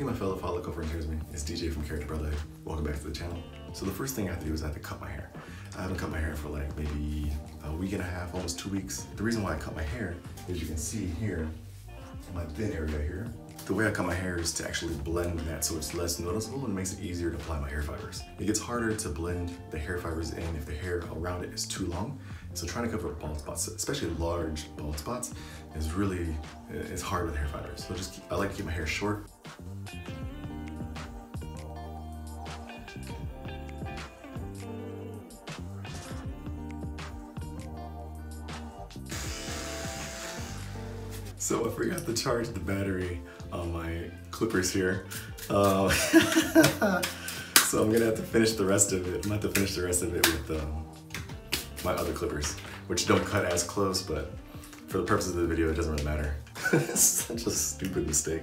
Hey my fellow follow cover and me, it's DJ from Keratin Brother. Welcome back to the channel. So the first thing I have to do is I have to cut my hair. I haven't cut my hair for like maybe a week and a half, almost two weeks. The reason why I cut my hair, as you can see here, my thin area here, the way I cut my hair is to actually blend that so it's less noticeable and makes it easier to apply my hair fibers. It gets harder to blend the hair fibers in if the hair around it is too long. So trying to cover bald spots, especially large bald spots, is really, it's hard with hair fibers. So just, keep, I like to keep my hair short So I forgot to charge the battery on my clippers here. Uh, so I'm gonna have to finish the rest of it. I'm gonna have to finish the rest of it with um, my other clippers, which don't cut as close, but for the purposes of the video, it doesn't really matter. Such a stupid mistake.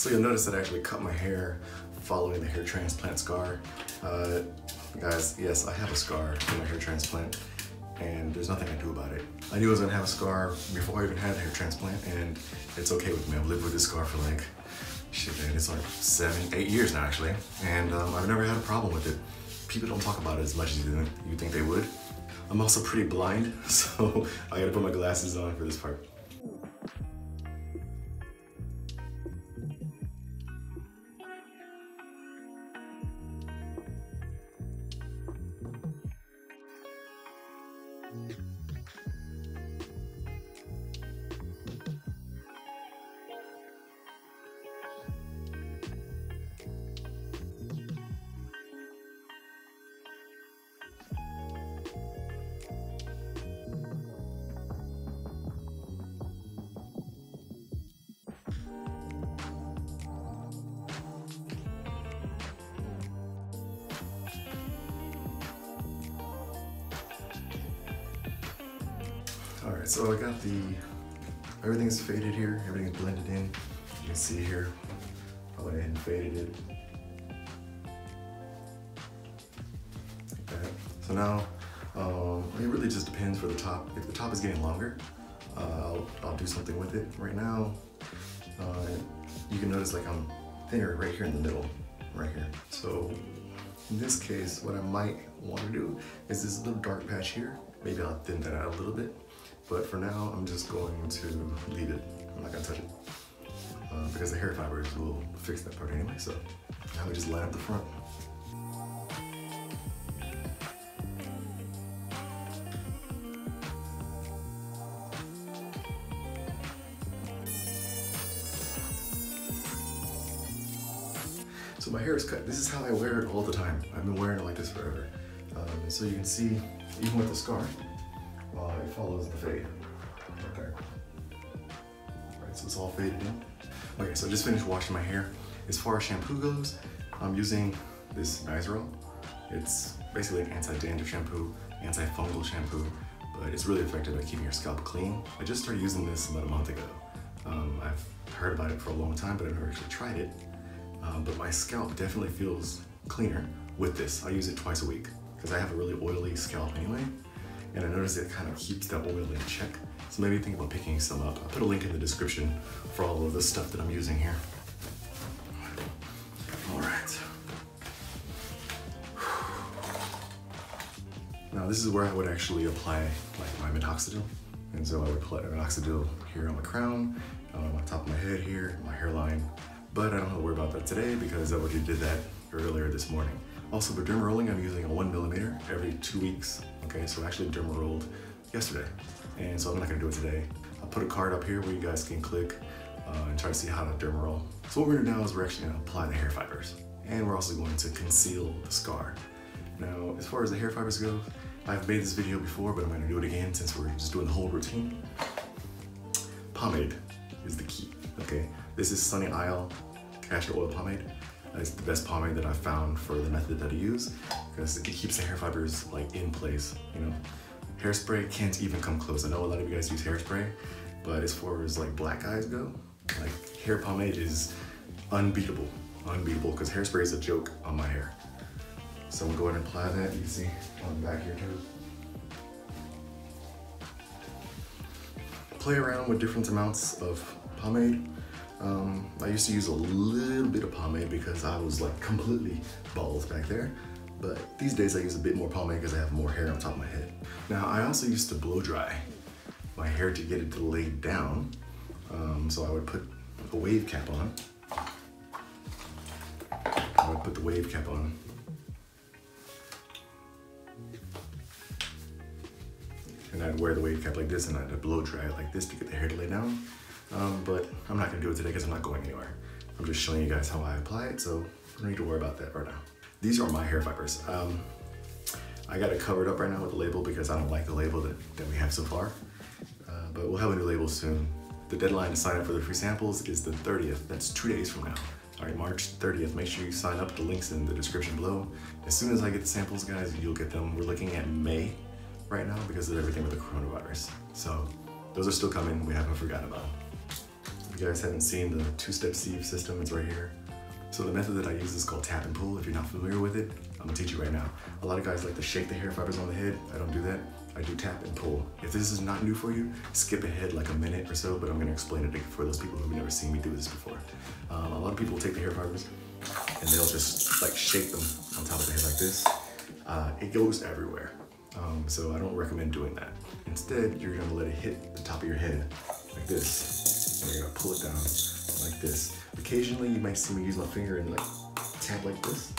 So you'll notice that I actually cut my hair following the hair transplant scar. Uh, guys, yes, I have a scar from my hair transplant and there's nothing I do about it. I knew I was gonna have a scar before I even had a hair transplant and it's okay with me. I've lived with this scar for like, shit man, it's like seven, eight years now actually. And um, I've never had a problem with it. People don't talk about it as much as you think they would. I'm also pretty blind, so I gotta put my glasses on for this part. So I got the, everything's faded here, everything's blended in. You can see here, I went ahead and faded it. So now, um, it really just depends for the top. If the top is getting longer, uh, I'll, I'll do something with it. Right now, uh, you can notice like I'm thinner right here in the middle, right here. So in this case, what I might want to do is this little dark patch here. Maybe I'll thin that out a little bit. But for now, I'm just going to leave it. I'm not gonna touch it. Uh, because the hair fibers will fix that part anyway, so now we just line up the front. So my hair is cut. This is how I wear it all the time. I've been wearing it like this forever. Um, so you can see, even with the scar, it follows the fade right there. Right, so it's all faded in. Okay, so I just finished washing my hair. As far as shampoo goes, I'm using this Nizoral. It's basically an anti-dandruff shampoo, anti-fungal shampoo, but it's really effective at keeping your scalp clean. I just started using this about a month ago. Um, I've heard about it for a long time, but I've never actually tried it. Um, but my scalp definitely feels cleaner with this. I use it twice a week because I have a really oily scalp anyway. And I noticed it kind of keeps that oil in check. So maybe think about picking some up. I'll put a link in the description for all of the stuff that I'm using here. All right. Now this is where I would actually apply like my minoxidil. And so I would apply minoxidil here on my crown, um, on the top of my head here, my hairline. But I don't have to worry about that today because I already did that earlier this morning. Also for derma rolling, I'm using a one millimeter every two weeks. Okay, so I actually derma rolled yesterday. And so I'm not gonna do it today. I'll put a card up here where you guys can click uh, and try to see how to derma roll. So what we're gonna do now is we're actually gonna apply the hair fibers. And we're also going to conceal the scar. Now, as far as the hair fibers go, I've made this video before, but I'm gonna do it again since we're just doing the whole routine. Pomade is the key, okay? This is Sunny Isle Castor Oil Pomade. It's the best pomade that I've found for the method that I use because it keeps the hair fibers like in place, you know. Hairspray can't even come close. I know a lot of you guys use hairspray, but as far as like black eyes go, like hair pomade is unbeatable, unbeatable because hairspray is a joke on my hair. So I'm gonna go ahead and apply that. You see on the back here too. Play around with different amounts of pomade. Um, I used to use a little bit of pomade because I was like completely bald back there. But these days I use a bit more pomade because I have more hair on top of my head. Now I also used to blow dry my hair to get it to lay down. Um, so I would put a wave cap on. I would put the wave cap on. And I'd wear the wave cap like this and I'd blow dry it like this to get the hair to lay down. Um, but I'm not gonna do it today because I'm not going anywhere. I'm just showing you guys how I apply it, so I don't need to worry about that right now. These are my hair fibers. Um, I got it covered up right now with the label because I don't like the label that, that we have so far. Uh, but we'll have a new label soon. The deadline to sign up for the free samples is the 30th. That's two days from now. All right, March 30th. Make sure you sign up. The link's in the description below. As soon as I get the samples, guys, you'll get them. We're looking at May right now because of everything with the coronavirus. So those are still coming. We haven't forgotten about them. You guys haven't seen the two-step sieve system, it's right here. So the method that I use is called tap and pull. If you're not familiar with it, I'm gonna teach you right now. A lot of guys like to shake the hair fibers on the head. I don't do that. I do tap and pull. If this is not new for you, skip ahead like a minute or so, but I'm gonna explain it for those people who've never seen me do this before. Um, a lot of people take the hair fibers and they'll just like shake them on top of the head like this. Uh, it goes everywhere. Um, so I don't recommend doing that. Instead, you're gonna let it hit the top of your head like this. And you're pull it down like this. Occasionally, you might see me use my finger and like tap like this.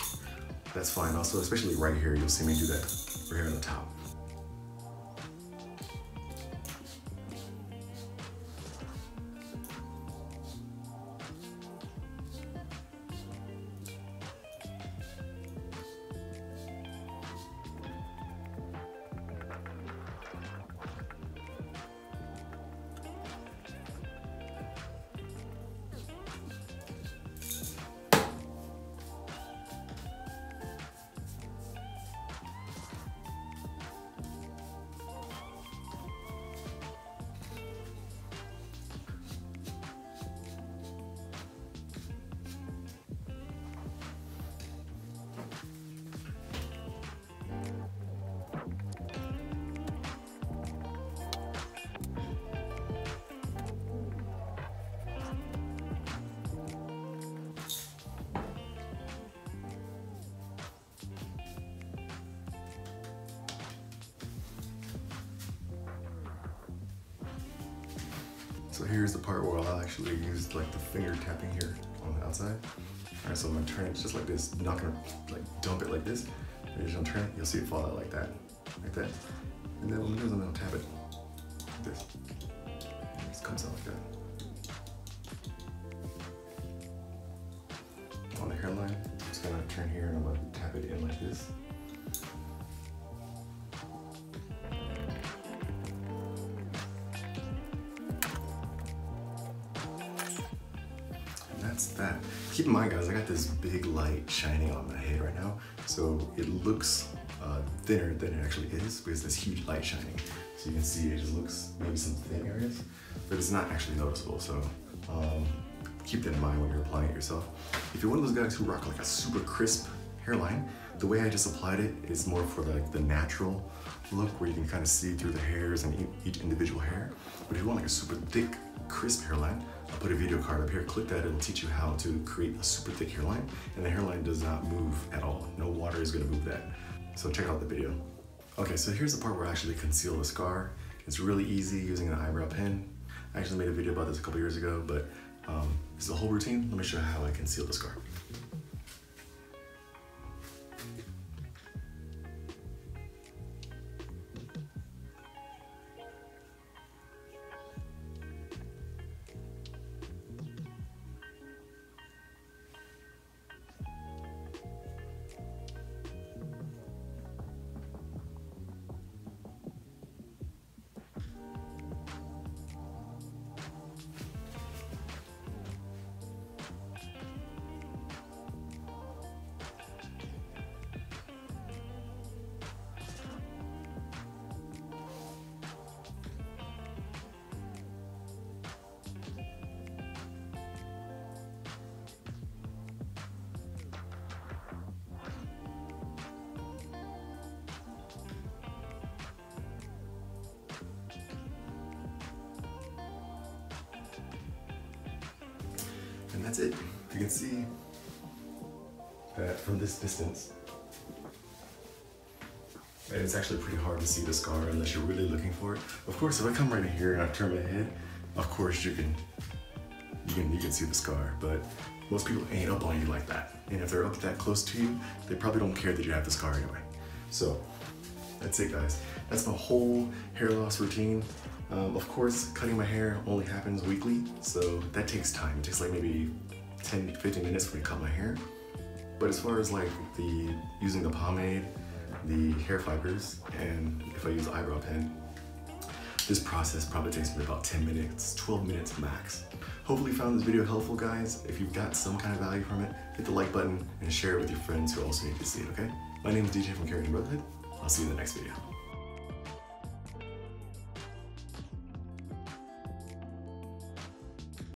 That's fine. Also, especially right here, you'll see me do that right here on the top. So here's the part where I'll actually use like the finger tapping here on the outside. All right, so I'm gonna turn it just like this. I'm not gonna like dump it like this. You're just gonna turn it, you'll see it fall out like that, like that. And then when it goes, I'm gonna tap it like this. It just comes out like that. On the hairline, I'm just gonna turn here and I'm gonna tap it in like this. That. Keep in mind, guys, I got this big light shining on my head right now, so it looks uh, thinner than it actually is because this huge light shining. So you can see it just looks maybe some thin areas, but it's not actually noticeable. So um, keep that in mind when you're applying it yourself. If you're one of those guys who rock like a super crisp hairline, the way I just applied it is more for like the natural look where you can kind of see through the hairs and each individual hair. But if you want like a super thick, crisp hairline, I'll put a video card up here. Click that, it'll teach you how to create a super thick hairline. And the hairline does not move at all. No water is gonna move that. So check out the video. Okay, so here's the part where I actually conceal the scar. It's really easy using an eyebrow pen. I actually made a video about this a couple years ago, but um, this is a whole routine. Let me show you how I conceal the scar. And that's it. You can see that from this distance. And it's actually pretty hard to see the scar unless you're really looking for it. Of course, if I come right in here and I turn my head, of course you can you can you can see the scar, but most people ain't up on you like that. And if they're up that close to you, they probably don't care that you have the scar anyway. So that's it guys. That's my whole hair loss routine. Um, of course, cutting my hair only happens weekly, so that takes time. It takes like maybe 10, 15 minutes for me to cut my hair. But as far as like the using the pomade, the hair fibers, and if I use eyebrow pen, this process probably takes me about 10 minutes, 12 minutes max. Hopefully you found this video helpful guys. If you've got some kind of value from it, hit the like button and share it with your friends who also need to see it, okay? My name is DJ from Keratin Brotherhood. I'll see you in the next video.